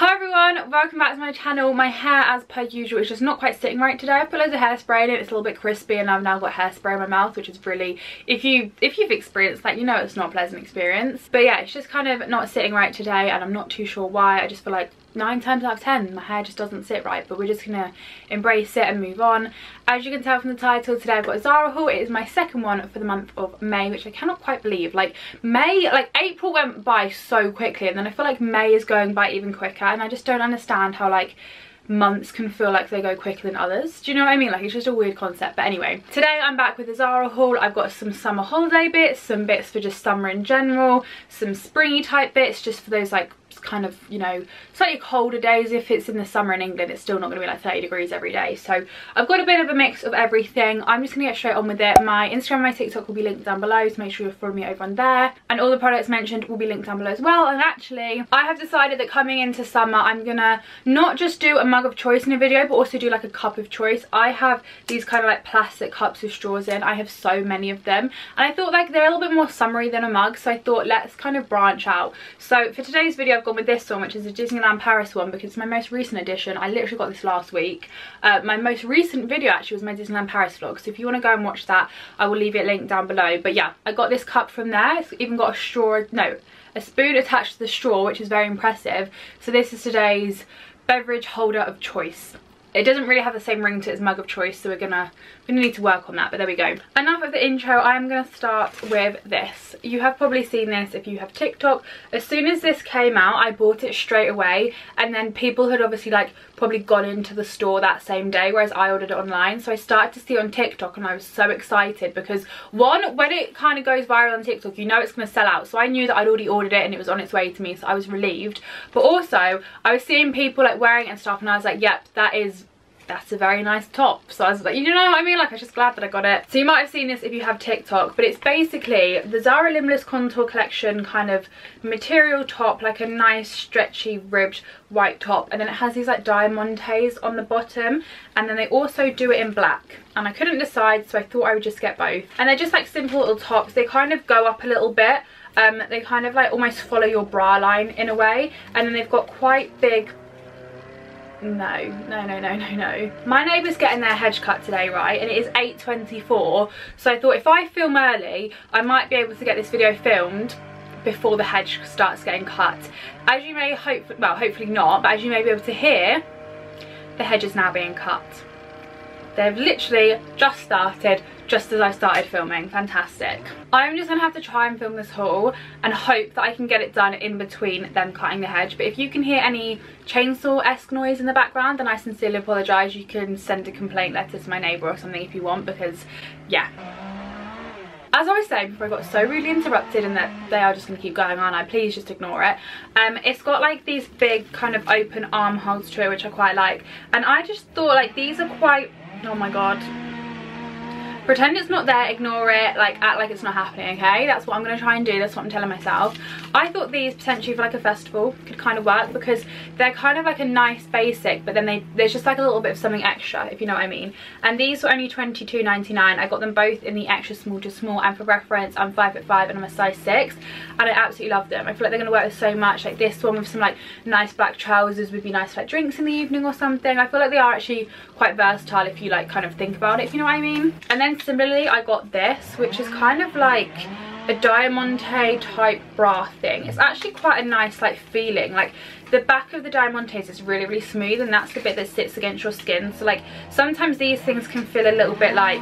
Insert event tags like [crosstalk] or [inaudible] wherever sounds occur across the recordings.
Hi everyone, welcome back to my channel. My hair, as per usual, is just not quite sitting right today. I put loads of hairspray in it, it's a little bit crispy and I've now got hairspray in my mouth, which is really, if, you, if you've experienced that, you know it's not a pleasant experience. But yeah, it's just kind of not sitting right today and I'm not too sure why. I just feel like nine times out of ten my hair just doesn't sit right but we're just gonna embrace it and move on as you can tell from the title today i've got a zara haul it is my second one for the month of may which i cannot quite believe like may like april went by so quickly and then i feel like may is going by even quicker and i just don't understand how like months can feel like they go quicker than others. Do you know what I mean? Like it's just a weird concept. But anyway, today I'm back with a Zara haul. I've got some summer holiday bits, some bits for just summer in general, some springy type bits just for those like kind of, you know, slightly colder days. If it's in the summer in England, it's still not going to be like 30 degrees every day. So I've got a bit of a mix of everything. I'm just going to get straight on with it. My Instagram my TikTok will be linked down below, so make sure you're following me over on there. And all the products mentioned will be linked down below as well. And actually, I have decided that coming into summer, I'm going to not just do a mug of choice in a video, but also do like a cup of choice. I have these kind of like plastic cups with straws in. I have so many of them. And I thought like they're a little bit more summery than a mug, so I thought let's kind of branch out. So for today's video, I've gone with this one, which is a Disneyland Paris one because it's my most recent edition. I literally got this last week. Uh, my most recent video actually was my Disneyland Paris vlog. So if you want to go and watch that, I will leave it linked down below. But yeah, I got this cup from there. It's even got a straw, no, a spoon attached to the straw, which is very impressive. So this is today's beverage holder of choice it doesn't really have the same ring to its mug of choice so we're gonna we're gonna need to work on that but there we go. Enough of the intro i'm gonna start with this. You have probably seen this if you have tiktok. As soon as this came out i bought it straight away and then people had obviously like probably gone into the store that same day whereas i ordered it online. So i started to see on tiktok and i was so excited because one when it kind of goes viral on tiktok you know it's gonna sell out. So i knew that i'd already ordered it and it was on its way to me so i was relieved. But also i was seeing people like wearing it and stuff and i was like yep that is that's a very nice top. So I was like, you know what I mean? Like, I was just glad that I got it. So you might have seen this if you have TikTok, but it's basically the Zara Limitless Contour Collection kind of material top, like a nice stretchy ribbed white top. And then it has these like diamantes on the bottom. And then they also do it in black. And I couldn't decide, so I thought I would just get both. And they're just like simple little tops. They kind of go up a little bit. Um, they kind of like almost follow your bra line in a way. And then they've got quite big no no no no no no. My neighbour's getting their hedge cut today right and it is 8.24 so I thought if I film early I might be able to get this video filmed before the hedge starts getting cut. As you may hope well hopefully not but as you may be able to hear the hedge is now being cut they've literally just started just as I started filming. Fantastic. I'm just gonna have to try and film this haul and hope that I can get it done in between them cutting the hedge. But if you can hear any chainsaw-esque noise in the background, then I sincerely apologise. You can send a complaint letter to my neighbour or something if you want because, yeah. As I was saying before I got so rudely interrupted and that they are just going to keep going on, I please just ignore it. Um, it's got like these big kind of open armholes to it, which I quite like. And I just thought like these are quite, oh my god, pretend it's not there ignore it like act like it's not happening okay? That's what i'm to try and do that's what i'm telling myself. I thought these potentially for like a festival could kind of work because they're kind of like a nice basic but then they there's just like a little bit of something extra if you know what i mean. And these were only 22.99 i got them both in the extra small to small and for reference i'm five foot five and i'm a size six and i absolutely love them. I feel like they're going to work with so much like this one with some like nice black trousers would be nice for like drinks in the evening or something. I feel like they are actually quite versatile if you like kind of think about it if you know what i mean. And then similarly I got this which is kind of like a diamante type bra thing. It's actually quite a nice like feeling. Like the back of the diamantes is really really smooth and that's the bit that sits against your skin. So like sometimes these things can feel a little bit like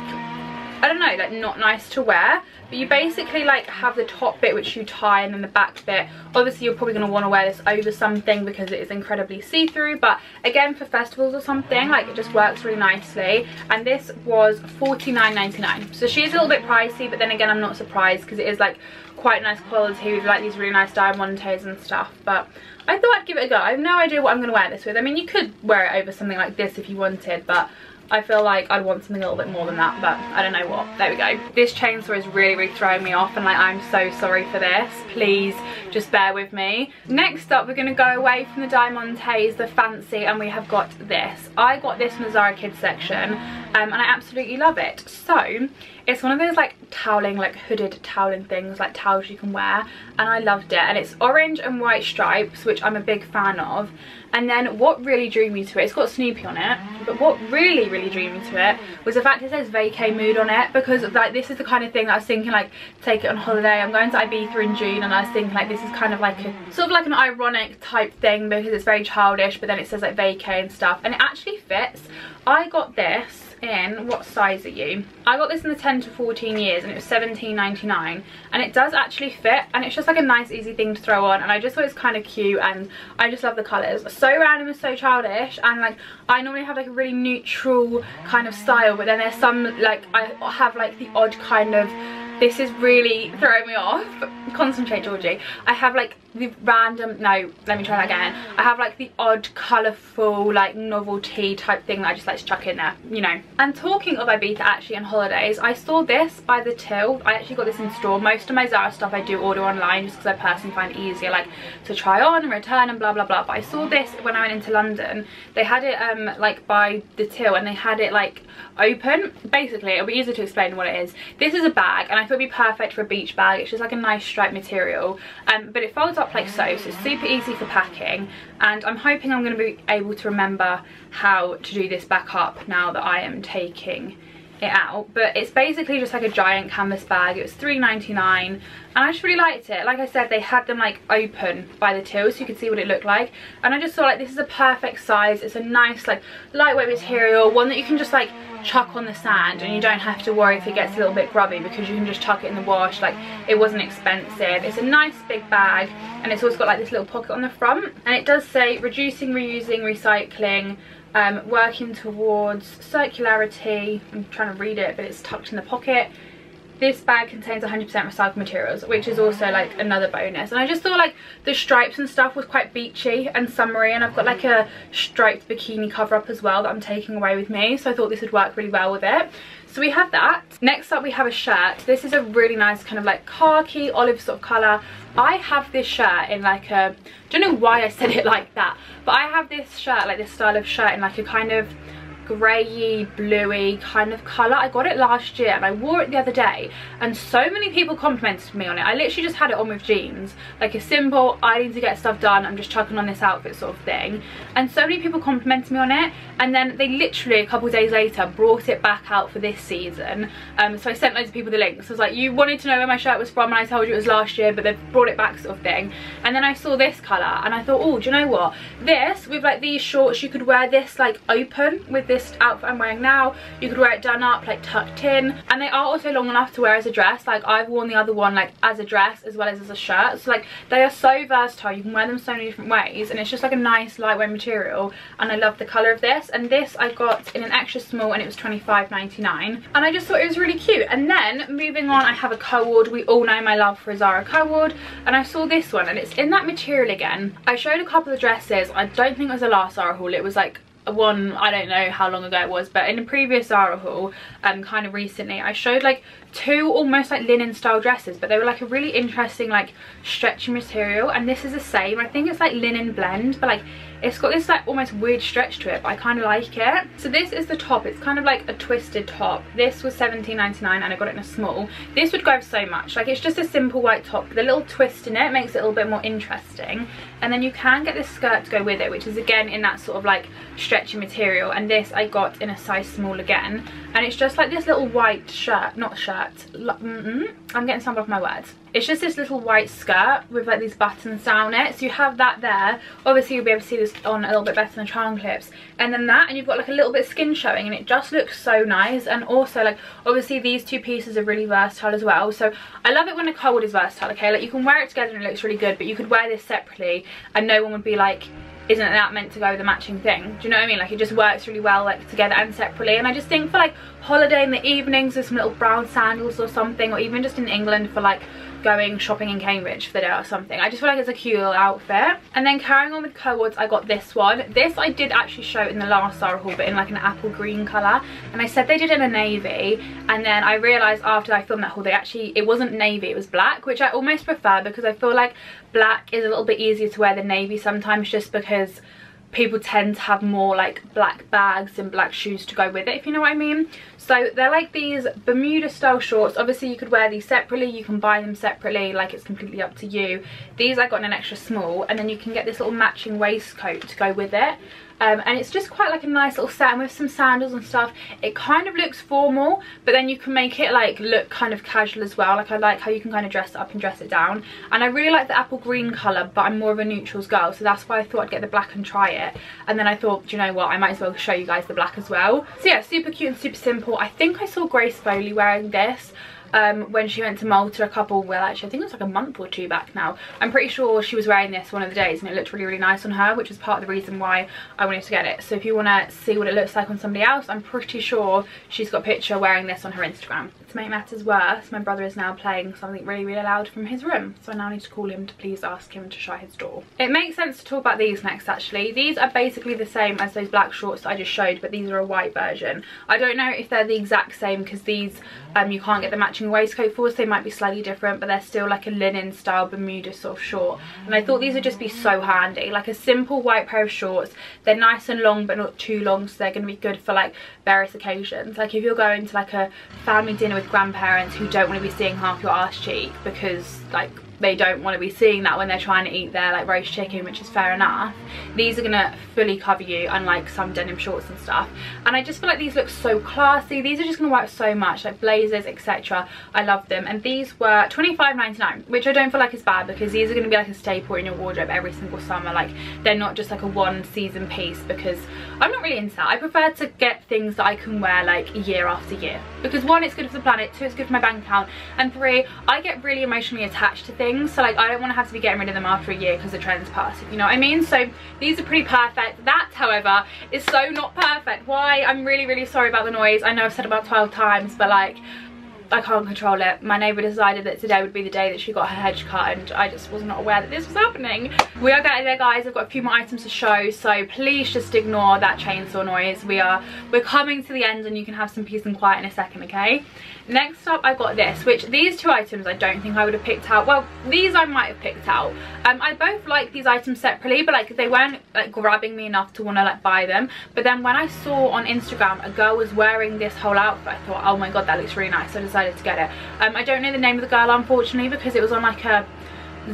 I don't know, like not nice to wear. But you basically like have the top bit which you tie and then the back bit. Obviously you're probably going to want to wear this over something because it is incredibly see-through. But again for festivals or something, like it just works really nicely. And this was $49.99. So she is a little bit pricey but then again I'm not surprised because it is like quite nice quality with like these really nice diamantes and stuff. But I thought I'd give it a go. I have no idea what I'm going to wear this with. I mean you could wear it over something like this if you wanted but I feel like I'd want something a little bit more than that, but I don't know what. There we go. This chainsaw is really, really throwing me off and like I'm so sorry for this. Please just bear with me. Next up, we're gonna go away from the Diamantes, the fancy, and we have got this. I got this from the Zara Kids section um, and I absolutely love it. So, it's one of those like toweling, like hooded toweling things, like towels you can wear and I loved it and it's orange and white stripes which I'm a big fan of and then what really drew me to it, it's got Snoopy on it, but what really, really drew me to it was the fact it says vacay mood on it because like this is the kind of thing that I was thinking like take it on holiday. I'm going to Ibiza in June and I was thinking like this is kind of like a sort of like an ironic type thing because it's very childish but then it says like vacay and stuff and it actually fits. I got this in what size are you? I got this in the 10 to 14 years and it was 17.99 and it does actually fit and it's just like a nice easy thing to throw on and i just thought it's kind of cute and i just love the colors so random and so childish and like i normally have like a really neutral kind of style but then there's some like i have like the odd kind of this is really throwing me off. Concentrate georgie. I have like the random no let me try that again. I have like the odd colorful like novelty type thing that i just like to chuck in there you know. And talking of ibiza actually on holidays i saw this by the till. I actually got this in store. Most of my zara stuff i do order online just because i personally find it easier like to try on and return and blah blah blah. But i saw this when i went into london. They had it um like by the till and they had it like open. Basically it'll be easier to explain what it is. This is a bag and i thought it'd be perfect for a beach bag. It's just like a nice striped material. Um but it folds up like so so it's super easy for packing. And i'm hoping i'm going to be able to remember how to do this back up now that i am taking it out but it's basically just like a giant canvas bag. It was 3.99 and i just really liked it. Like i said they had them like open by the till so you could see what it looked like. And i just thought like this is a perfect size. It's a nice like lightweight material one that you can just like chuck on the sand and you don't have to worry if it gets a little bit grubby because you can just chuck it in the wash. Like it wasn't expensive. It's a nice big bag and it's also got like this little pocket on the front and it does say reducing reusing recycling um, working towards circularity. I'm trying to read it but it's tucked in the pocket. This bag contains 100% recycled materials which is also like another bonus. And I just thought like the stripes and stuff was quite beachy and summery and I've got like a striped bikini cover up as well that I'm taking away with me so I thought this would work really well with it so we have that. Next up we have a shirt. This is a really nice kind of like khaki olive sort of color. I have this shirt in like a don't know why I said it [laughs] like that but I have this shirt like this style of shirt in like a kind of greyy bluey kind of colour. I got it last year and i wore it the other day and so many people complimented me on it. I literally just had it on with jeans. Like a simple i need to get stuff done i'm just chucking on this outfit sort of thing. And so many people complimented me on it and then they literally a couple days later brought it back out for this season. Um, so i sent loads of people the links. I was like you wanted to know where my shirt was from and i told you it was last year but they've brought it back sort of thing. And then i saw this colour and i thought oh do you know what? This with like these shorts you could wear this like open with this this outfit I'm wearing now. You could wear it done up, like tucked in. And they are also long enough to wear as a dress. Like I've worn the other one like as a dress as well as as a shirt. So like they are so versatile. You can wear them so many different ways. And it's just like a nice lightweight material. And I love the colour of this. And this I got in an extra small and it was 25.99. And I just thought it was really cute. And then moving on, I have a co-ord. We all know my love for a Zara co-ord. And I saw this one and it's in that material again. I showed a couple of dresses. I don't think it was the last Zara haul. It was like one i don't know how long ago it was but in a previous zara haul um kind of recently i showed like two almost like linen style dresses but they were like a really interesting like stretchy material and this is the same. I think it's like linen blend but like it's got this like almost weird stretch to it but i kind of like it. So this is the top. It's kind of like a twisted top. This was 17.99 and i got it in a small. This would go so much. Like it's just a simple white top a little twist in it makes it a little bit more interesting. And then you can get this skirt to go with it which is again in that sort of like stretchy material. And this i got in a size small again. And it's just like this little white shirt not shirt mm -mm, i'm getting some of my words it's just this little white skirt with like these buttons down it. So you have that there. Obviously you'll be able to see this on a little bit better than the charm clips. And then that and you've got like a little bit of skin showing and it just looks so nice. And also like obviously these two pieces are really versatile as well. So i love it when a co-ord is versatile okay? Like you can wear it together and it looks really good but you could wear this separately and no one would be like isn't that meant to go with a matching thing? Do you know what i mean? Like it just works really well like together and separately. And i just think for like holiday in the evenings with some little brown sandals or something or even just in england for like going shopping in Cambridge for the day or something. I just feel like it's a cute little outfit. And then carrying on with co-ords, I got this one. This I did actually show in the last Zara haul, but in like an apple green colour. And I said they did it in a navy. And then I realised after I filmed that haul, they actually, it wasn't navy, it was black, which I almost prefer because I feel like black is a little bit easier to wear than navy sometimes just because people tend to have more like black bags and black shoes to go with it if you know what I mean so they're like these Bermuda style shorts. Obviously you could wear these separately. You can buy them separately. Like it's completely up to you. These I got in an extra small and then you can get this little matching waistcoat to go with it um, and it's just quite like a nice little set and with some sandals and stuff it kind of looks formal but then you can make it like look kind of casual as well. Like I like how you can kind of dress it up and dress it down. And I really like the apple green colour but I'm more of a neutrals girl so that's why I thought I'd get the black and try it. And then I thought do you know what? I might as well show you guys the black as well. So yeah super cute and super simple. I think I saw Grace Foley wearing this um, when she went to Malta a couple, well actually I think it was like a month or two back now. I'm pretty sure she was wearing this one of the days and it looked really, really nice on her, which was part of the reason why I wanted to get it. So if you want to see what it looks like on somebody else, I'm pretty sure she's got a picture wearing this on her Instagram. To make matters worse, my brother is now playing something really, really loud from his room. So I now need to call him to please ask him to shut his door. It makes sense to talk about these next actually. These are basically the same as those black shorts that I just showed, but these are a white version. I don't know if they're the exact same because these um, you can't get the matching waistcoat for, so they might be slightly different, but they're still like a linen style Bermuda sort of short. And I thought these would just be so handy. Like a simple white pair of shorts. They're nice and long, but not too long, so they're going to be good for like various occasions. Like if you're going to like a family dinner with grandparents who don't want to be seeing half your arse cheek because like they don't want to be seeing that when they're trying to eat their like roast chicken which is fair enough. These are gonna fully cover you unlike some denim shorts and stuff. And i just feel like these look so classy. These are just gonna work so much like blazers etc i love them. And these were 25.99, which i don't feel like is bad because these are gonna be like a staple in your wardrobe every single summer. Like they're not just like a one season piece because i'm not really into that. I prefer to get things that i can wear like year after year because one it's good for the planet two it's good for my bank account and three i get really emotionally attached to things things so like I don't want to have to be getting rid of them after a year because the trend's past you know what I mean so these are pretty perfect that however is so not perfect why I'm really really sorry about the noise I know I've said about 12 times but like I can't control it. My neighbour decided that today would be the day that she got her hedge cut and I just was not aware that this was happening. We are getting there guys, I've got a few more items to show so please just ignore that chainsaw noise. We are, we're coming to the end and you can have some peace and quiet in a second, okay? Next up I got this, which these two items I don't think I would have picked out. Well, these I might have picked out. Um, I both like these items separately but like they weren't like grabbing me enough to want to like buy them. But then when I saw on Instagram a girl was wearing this whole outfit, I thought, oh my god, that looks really nice. So I decided to get it. Um, I don't know the name of the girl unfortunately because it was on like a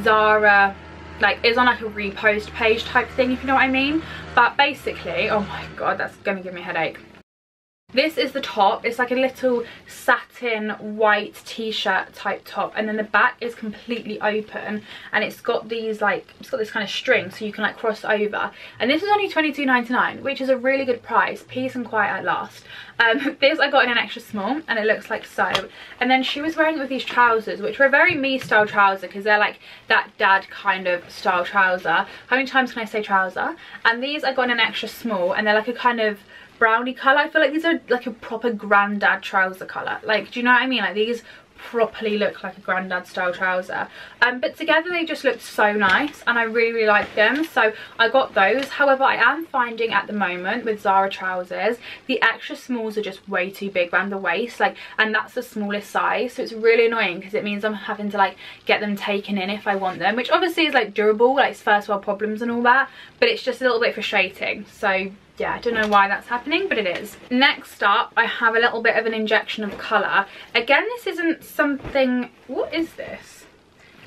Zara like it's on like a repost page type thing if you know what I mean but basically oh my god that's gonna give me a headache this is the top. It's like a little satin white t-shirt type top and then the back is completely open and it's got these like, it's got this kind of string so you can like cross over. And this is only 22.99, which is a really good price. Peace and quiet at last. Um, [laughs] this I got in an extra small and it looks like so. And then she was wearing it with these trousers which were very me style trouser because they're like that dad kind of style trouser. How many times can I say trouser? And these I got in an extra small and they're like a kind of brownie colour. I feel like these are like a proper granddad trouser colour. Like, do you know what I mean? Like these properly look like a granddad style trouser um, but together they just look so nice and I really really like them so I got those however I am finding at the moment with Zara trousers the extra smalls are just way too big around the waist like and that's the smallest size so it's really annoying because it means I'm having to like get them taken in if I want them which obviously is like durable like first world problems and all that but it's just a little bit frustrating so yeah, I don't know why that's happening, but it is. Next up, I have a little bit of an injection of colour. Again, this isn't something... What is this?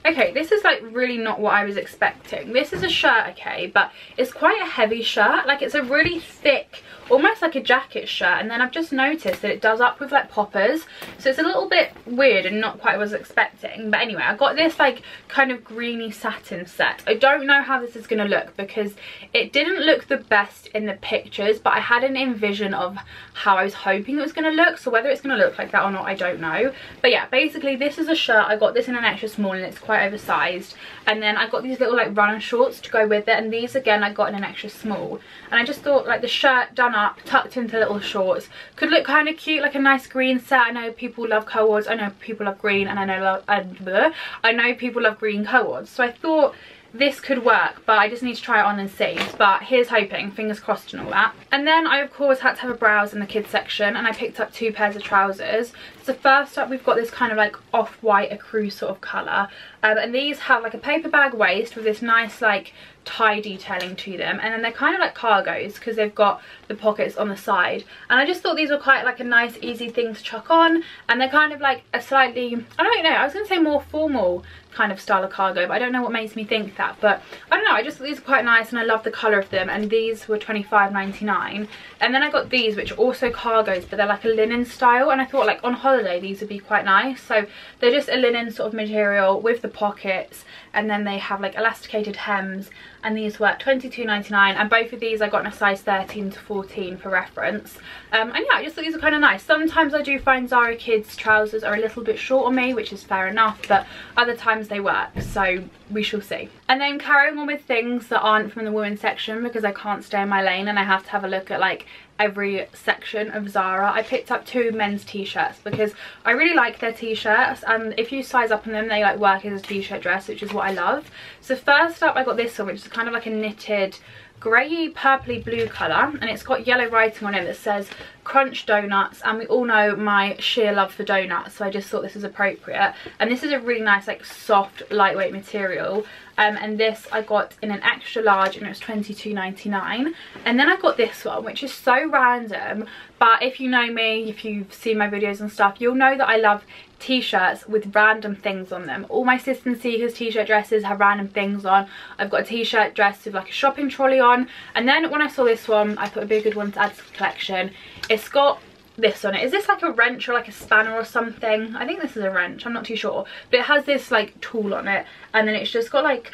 Okay, this is like really not what I was expecting. This is a shirt, okay, but it's quite a heavy shirt. Like it's a really thick almost like a jacket shirt and then I've just noticed that it does up with like poppers. So it's a little bit weird and not quite what I was expecting. But anyway I got this like kind of greeny satin set. I don't know how this is going to look because it didn't look the best in the pictures but I had an envision of how I was hoping it was going to look. So whether it's going to look like that or not I don't know. But yeah basically this is a shirt. I got this in an extra small and it's quite oversized. And then I got these little like runner shorts to go with it. And these again I got in an extra small. And I just thought like the shirt done up tucked into little shorts could look kind of cute like a nice green set. I know people love co-ords i know people love green and i know love i know people love green co-ords so i thought this could work but I just need to try it on and see. But here's hoping fingers crossed and all that. And then I of course had to have a browse in the kids section and I picked up two pairs of trousers. So first up we've got this kind of like off-white ecru sort of colour. Um, and these have like a paper bag waist with this nice like tie detailing to them and then they're kind of like cargos because they've got the pockets on the side. And I just thought these were quite like a nice easy thing to chuck on and they're kind of like a slightly I don't know I was gonna say more formal kind of style of cargo but I don't know what makes me think that. But I don't know I just thought these are quite nice and I love the colour of them and these were 25.99 and then I got these which are also cargos but they're like a linen style and I thought like on holiday these would be quite nice. So they're just a linen sort of material with the pockets and then they have like elasticated hems and these were 22.99 and both of these I got in a size 13 to 14 for reference. Um, and yeah I just thought these are kind of nice. Sometimes I do find Zara kids trousers are a little bit short on me which is fair enough but other times they work so we shall see. And then carrying on with things that aren't from the women's section because I can't stay in my lane and I have to have a look at like every section of Zara. I picked up two men's t-shirts because I really like their t-shirts and if you size up on them they like work as a t-shirt dress which is what I love. So first up I got this one which is kind of like a knitted grey purpley blue colour and it's got yellow writing on it that says crunch donuts and we all know my sheer love for donuts so I just thought this was appropriate and this is a really nice like soft lightweight material um, and this I got in an extra large and it was 22.99 and then I got this one which is so random but if you know me if you've seen my videos and stuff you'll know that I love t-shirts with random things on them. All my Sisters and Seekers t-shirt dresses have random things on. I've got a t-shirt dress with like a shopping trolley on. And then when I saw this one I thought it'd be a good one to add to the collection. It's got this on it. Is this like a wrench or like a spanner or something? I think this is a wrench, I'm not too sure. But it has this like tool on it and then it's just got like,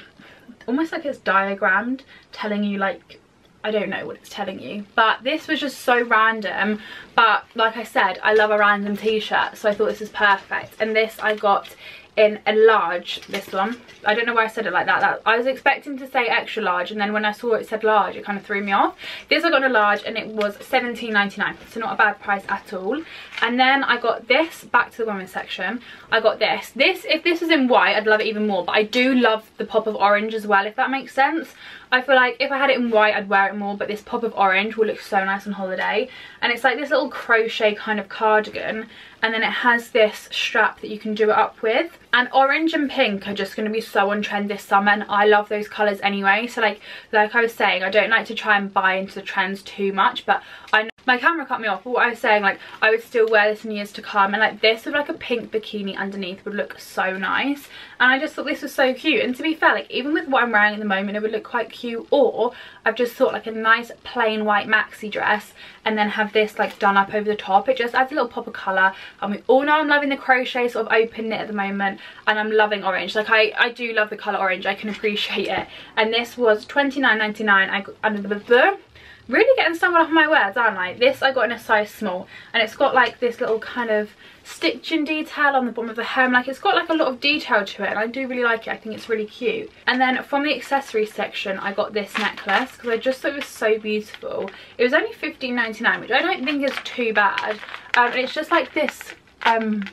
almost like it's diagrammed telling you like, I don't know what it's telling you. But this was just so random. But like I said, I love a random t-shirt so I thought this is perfect. And this I got in a large this one. I don't know why i said it like that. that i was expecting to say extra large and then when i saw it said large it kind of threw me off. This i got in a large and it was 17.99 so not a bad price at all. And then i got this back to the women's section. I got this. This if this was in white i'd love it even more but i do love the pop of orange as well if that makes sense. I feel like if I had it in white I'd wear it more but this pop of orange will look so nice on holiday. And it's like this little crochet kind of cardigan and then it has this strap that you can do it up with. And orange and pink are just going to be so on trend this summer and I love those colours anyway. So like like I was saying I don't like to try and buy into the trends too much but I know my camera cut me off but what I was saying like I would still wear this in years to come and like this with like a pink bikini underneath would look so nice. And I just thought this was so cute and to be fair like even with what I'm wearing at the moment it would look quite cute or I've just thought like a nice plain white maxi dress and then have this like done up over the top. It just adds a little pop of colour and we all know I'm loving the crochet sort of open knit at the moment and I'm loving orange. Like I I do love the colour orange I can appreciate it. And this was 29.99 I got under the really getting someone off my words aren't I? This I got in a size small and it's got like this little kind of stitching detail on the bottom of the hem. Like it's got like a lot of detail to it and I do really like it. I think it's really cute. And then from the accessories section I got this necklace because I just thought it was so beautiful. It was only 15.99 which I don't think is too bad. Um, and it's just like this um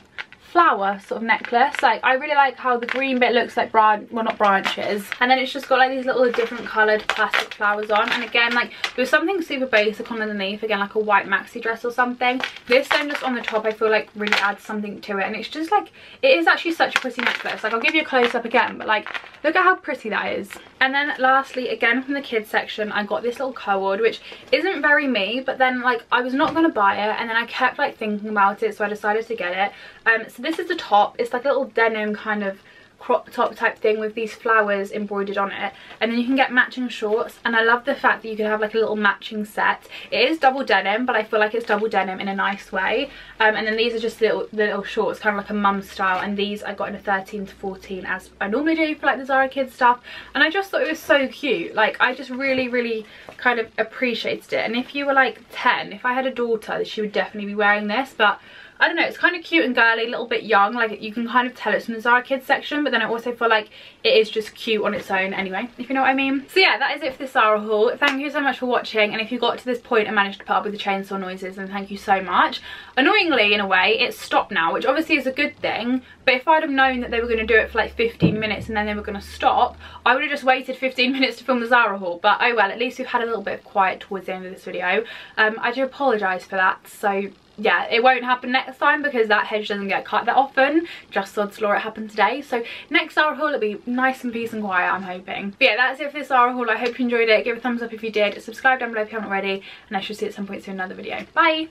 flower sort of necklace. Like i really like how the green bit looks like branch well not branches. And then it's just got like these little different colored plastic flowers on. And again like there was something super basic on underneath again like a white maxi dress or something. This then just on the top i feel like really adds something to it. And it's just like it is actually such a pretty necklace. Like i'll give you a close-up again but like look at how pretty that is. And then lastly again from the kids section i got this little cord which isn't very me but then like i was not going to buy it. And then i kept like thinking about it so i decided to get it. Um so this is the top it's like a little denim kind of crop top type thing with these flowers embroidered on it. And then you can get matching shorts and I love the fact that you can have like a little matching set. It is double denim but I feel like it's double denim in a nice way. Um, and then these are just little little shorts kind of like a mum style and these I got in a 13 to 14 as I normally do for like the Zara Kids stuff. And I just thought it was so cute. Like I just really really kind of appreciated it. And if you were like 10 if I had a daughter she would definitely be wearing this but I don't know, it's kind of cute and girly, a little bit young. Like you can kind of tell it's from the Zara Kids section, but then I also feel like it is just cute on its own anyway, if you know what I mean. So yeah, that is it for this Zara haul. Thank you so much for watching. And if you got to this point and managed to put up with the chainsaw noises, then thank you so much. Annoyingly, in a way, it's stopped now, which obviously is a good thing. But if I'd have known that they were going to do it for like 15 minutes and then they were going to stop, I would have just waited 15 [laughs] minutes to film the Zara haul. But oh well, at least we've had a little bit of quiet towards the end of this video. Um, I do apologise for that. So yeah, it won't happen next time because that hedge doesn't get cut that often. Just odds law it happened today. So next Zara haul, it'll be nice and peace and quiet, I'm hoping. But yeah, that's it for this Zara haul. I hope you enjoyed it. Give it a thumbs up if you did. Subscribe down below if you haven't already. And I shall see you at some point soon another video. Bye!